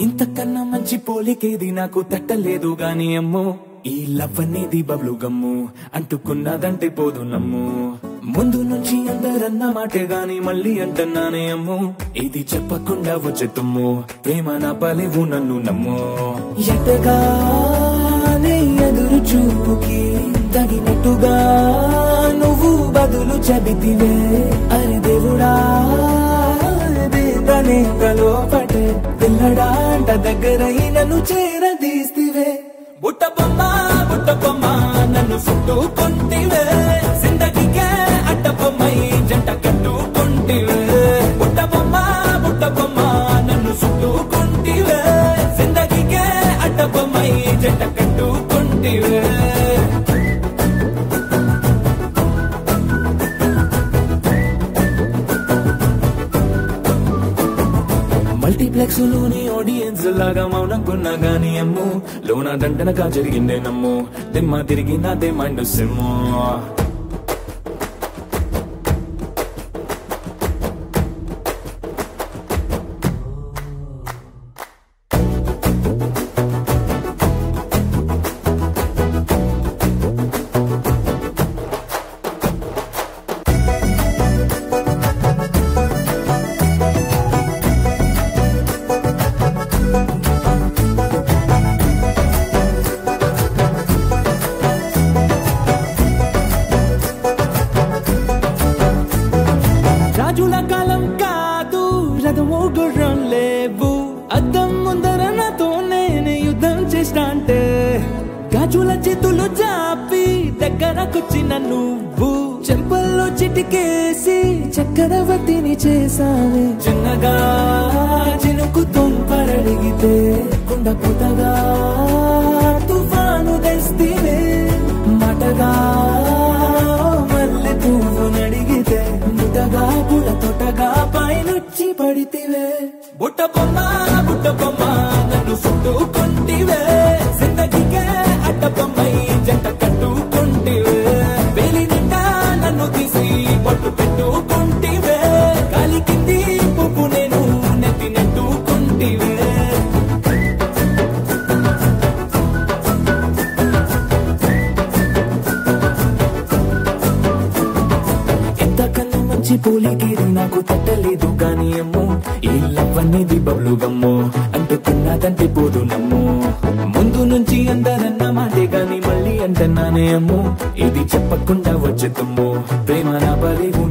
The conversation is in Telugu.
ఇంతకన్నా మంచి పోలికేది నాకు తట్టలేదు గాని అమ్మో ఈ లవ్ అనేది బబ్లు గమ్ము అంటుకున్నదంటే పోదు నమ్ము. ముందు నుంచి అందరన్న మాటే గాని మళ్ళీ అంటున్నానే అమ్ము ఇది చెప్పకుండా వచ్చే తుమ్ము ప్రేమ నా పలివు నన్ను నమ్ము. ఎటగానే ఎదురు చూపుకి తగిన తగినట్టుగా నువ్వు బదులు చెబితివే అరే దేవుడా దేవనే లోపటే పిల్లడాంట దగ్గరై నన్ను చేరదీస్తివే. బుట్ట బొమ్మ బుట్ట బొమ్మ నన్ను చుట్టూ మల్టీప్లెక్స్లోని ఆడియన్స్ లాగా మౌనంకున్నా గానీ అమ్ము లోన దండనగా జరిగిందే నమ్ము దిమ్మ తిరిగి నాదే మైండ్ సిమ్ము. రాజుల కాలం కాదు రథము గుర్రం లేవు. అద్దం ముందర నాతో నేను యుద్ధం చేస్తా అంటే గాజుల చేతులు జాపి దగ్గరకొచ్చిన నువ్వు చెంపల్లో చిటికేసి చక్రవర్తిని చేసావే చిన్నగా చినుకు తుంపరడిగితే కుండ పుటగా వచ్చి పడితివే. బుట్ట బొమ్మ బుట్ట బొమ్మ నన్ను చుట్టుకుంటివే. జిందగీకే అడ్డ బొమ్మై జంట కట్టుకుంటివే. వేలి నిండా నన్ను తీసి పట్టు పెట్టుకుంటివే. కాలి కింది పువ్వు నేను నెత్తి నెట్టుకుంటివే. మంచి నాకు తట్టలేదు గాని అమ్మో. ఈ లవ్ అనేది బబ్లు గమ్ము అంటుకున్నదంటే పోదు నమ్ము. ముందు నుంచి అందరన్న మాటే గాని మళ్ళీ అంటున్నానే అమ్ము. ఇది చెప్పకుండా వచ్చే ప్రేమ నా బలేవు